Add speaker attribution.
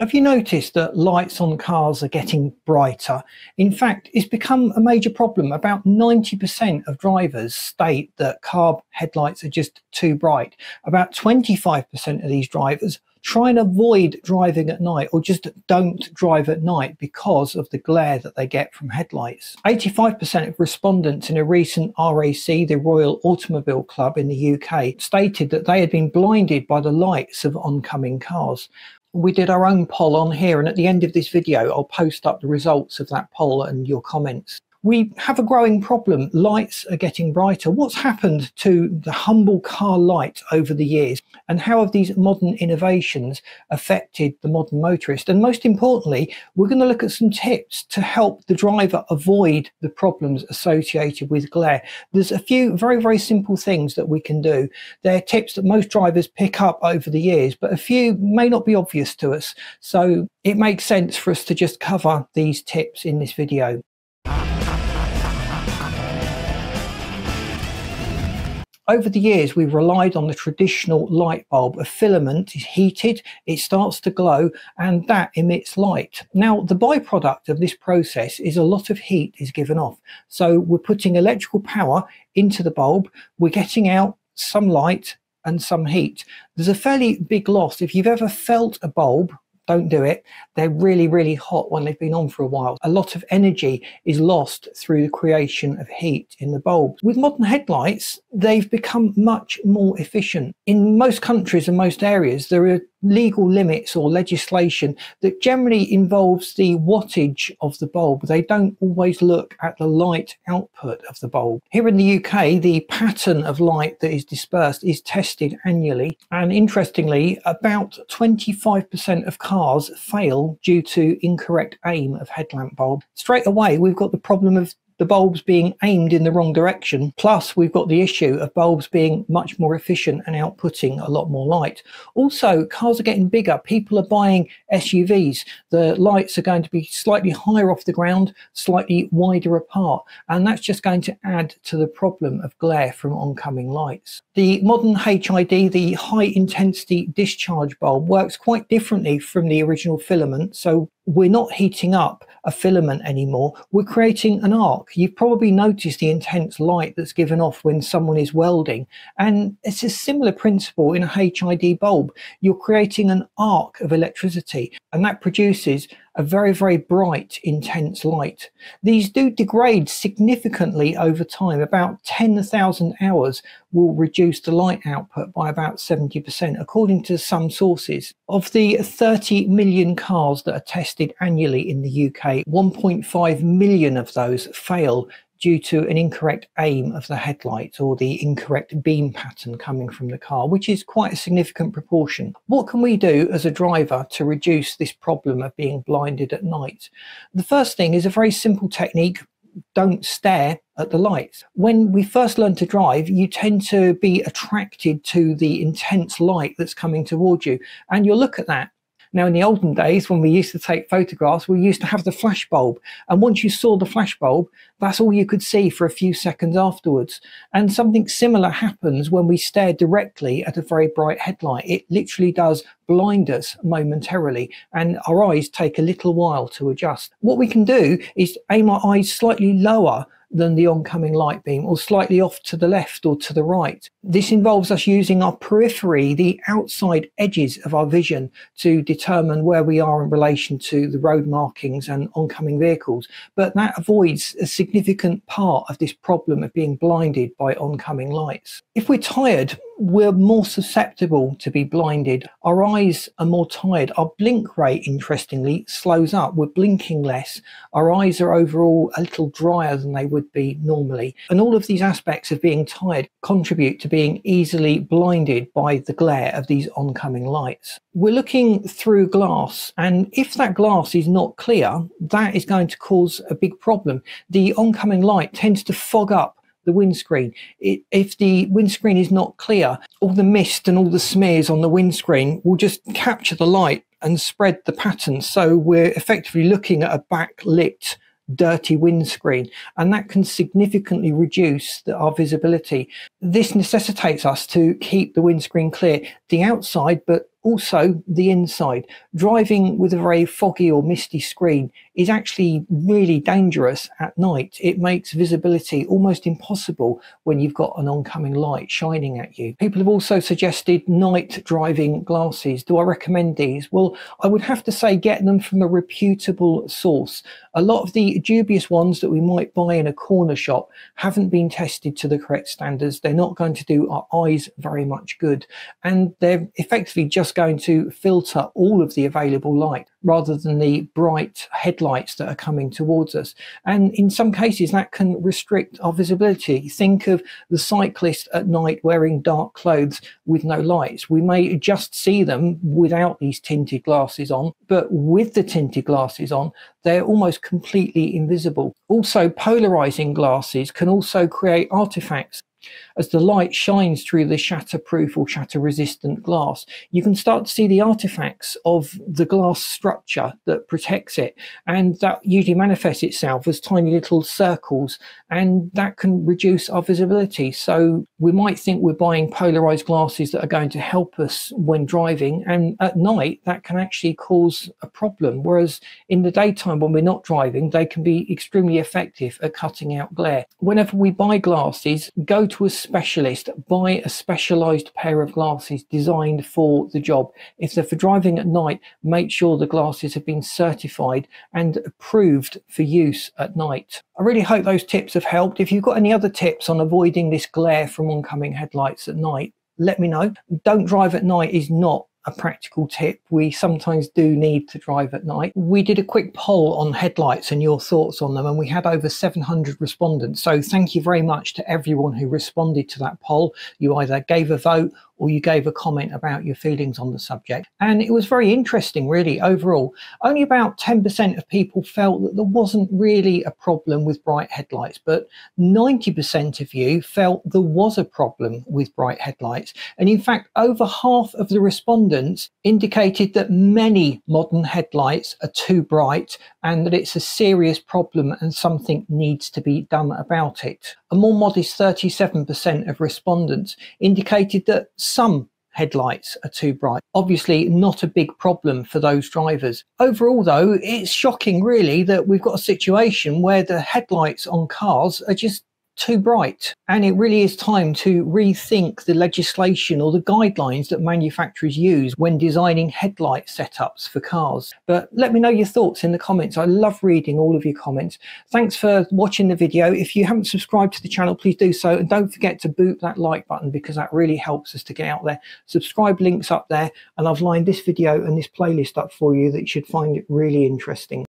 Speaker 1: Have you noticed that lights on cars are getting brighter? In fact, it's become a major problem. About 90% of drivers state that car headlights are just too bright. About 25% of these drivers try and avoid driving at night or just don't drive at night because of the glare that they get from headlights. 85% of respondents in a recent RAC, the Royal Automobile Club in the UK, stated that they had been blinded by the lights of oncoming cars we did our own poll on here and at the end of this video I'll post up the results of that poll and your comments we have a growing problem. Lights are getting brighter. What's happened to the humble car light over the years? And how have these modern innovations affected the modern motorist? And most importantly, we're going to look at some tips to help the driver avoid the problems associated with glare. There's a few very, very simple things that we can do. They're tips that most drivers pick up over the years, but a few may not be obvious to us. So it makes sense for us to just cover these tips in this video. Over the years, we've relied on the traditional light bulb. A filament is heated, it starts to glow, and that emits light. Now, the byproduct of this process is a lot of heat is given off. So we're putting electrical power into the bulb, we're getting out some light and some heat. There's a fairly big loss. If you've ever felt a bulb don't do it. They're really, really hot when they've been on for a while. A lot of energy is lost through the creation of heat in the bulbs. With modern headlights, they've become much more efficient. In most countries and most areas, there are legal limits or legislation that generally involves the wattage of the bulb. They don't always look at the light output of the bulb. Here in the UK, the pattern of light that is dispersed is tested annually. And interestingly, about 25% of cars fail due to incorrect aim of headlamp bulb. Straight away, we've got the problem of the bulbs being aimed in the wrong direction. Plus, we've got the issue of bulbs being much more efficient and outputting a lot more light. Also, cars are getting bigger. People are buying SUVs. The lights are going to be slightly higher off the ground, slightly wider apart. And that's just going to add to the problem of glare from oncoming lights. The modern HID, the high intensity discharge bulb, works quite differently from the original filament. So we're not heating up a filament anymore. We're creating an arc. You've probably noticed the intense light that's given off when someone is welding. And it's a similar principle in a HID bulb. You're creating an arc of electricity and that produces a very, very bright, intense light. These do degrade significantly over time. About 10,000 hours will reduce the light output by about 70%, according to some sources. Of the 30 million cars that are tested annually in the UK, 1.5 million of those fail due to an incorrect aim of the headlights or the incorrect beam pattern coming from the car, which is quite a significant proportion. What can we do as a driver to reduce this problem of being blinded at night? The first thing is a very simple technique. Don't stare at the lights. When we first learn to drive, you tend to be attracted to the intense light that's coming towards you, and you'll look at that now, in the olden days, when we used to take photographs, we used to have the flash bulb. And once you saw the flash bulb, that's all you could see for a few seconds afterwards. And something similar happens when we stare directly at a very bright headlight. It literally does blind us momentarily, and our eyes take a little while to adjust. What we can do is aim our eyes slightly lower than the oncoming light beam or slightly off to the left or to the right. This involves us using our periphery, the outside edges of our vision to determine where we are in relation to the road markings and oncoming vehicles. But that avoids a significant part of this problem of being blinded by oncoming lights. If we're tired, we're more susceptible to be blinded. Our eyes are more tired. Our blink rate, interestingly, slows up. We're blinking less. Our eyes are overall a little drier than they would be normally. And all of these aspects of being tired contribute to being easily blinded by the glare of these oncoming lights. We're looking through glass, and if that glass is not clear, that is going to cause a big problem. The oncoming light tends to fog up the windscreen. It, if the windscreen is not clear, all the mist and all the smears on the windscreen will just capture the light and spread the pattern. So we're effectively looking at a backlit dirty windscreen and that can significantly reduce the, our visibility. This necessitates us to keep the windscreen clear, the outside, but Also, the inside. Driving with a very foggy or misty screen is actually really dangerous at night. It makes visibility almost impossible when you've got an oncoming light shining at you. People have also suggested night driving glasses. Do I recommend these? Well, I would have to say get them from a reputable source. A lot of the dubious ones that we might buy in a corner shop haven't been tested to the correct standards. They're not going to do our eyes very much good. And they're effectively just going to filter all of the available light rather than the bright headlights that are coming towards us. And in some cases, that can restrict our visibility. Think of the cyclist at night wearing dark clothes with no lights. We may just see them without these tinted glasses on, but with the tinted glasses on, they're almost completely invisible. Also, polarizing glasses can also create artifacts as the light shines through the shatterproof or shatter resistant glass, you can start to see the artifacts of the glass structure that protects it. And that usually manifests itself as tiny little circles, and that can reduce our visibility. So we might think we're buying polarized glasses that are going to help us when driving, and at night, that can actually cause a problem. Whereas in the daytime, when we're not driving, they can be extremely effective at cutting out glare. Whenever we buy glasses, go to a specialist, buy a specialized pair of glasses designed for the job. If they're for driving at night, make sure the glasses have been certified and approved for use at night. I really hope those tips have helped. If you've got any other tips on avoiding this glare from oncoming headlights at night, let me know. Don't drive at night is not a practical tip. We sometimes do need to drive at night. We did a quick poll on headlights and your thoughts on them, and we had over 700 respondents. So thank you very much to everyone who responded to that poll. You either gave a vote or you gave a comment about your feelings on the subject. And it was very interesting, really, overall. Only about 10% of people felt that there wasn't really a problem with bright headlights, but 90% of you felt there was a problem with bright headlights. And in fact, over half of the respondents indicated that many modern headlights are too bright and that it's a serious problem and something needs to be done about it. A more modest 37% of respondents indicated that some headlights are too bright. Obviously, not a big problem for those drivers. Overall, though, it's shocking, really, that we've got a situation where the headlights on cars are just too bright. And it really is time to rethink the legislation or the guidelines that manufacturers use when designing headlight setups for cars. But let me know your thoughts in the comments. I love reading all of your comments. Thanks for watching the video. If you haven't subscribed to the channel, please do so. And don't forget to boot that like button because that really helps us to get out there. Subscribe links up there. And I've lined this video and this playlist up for you that you should find it really interesting.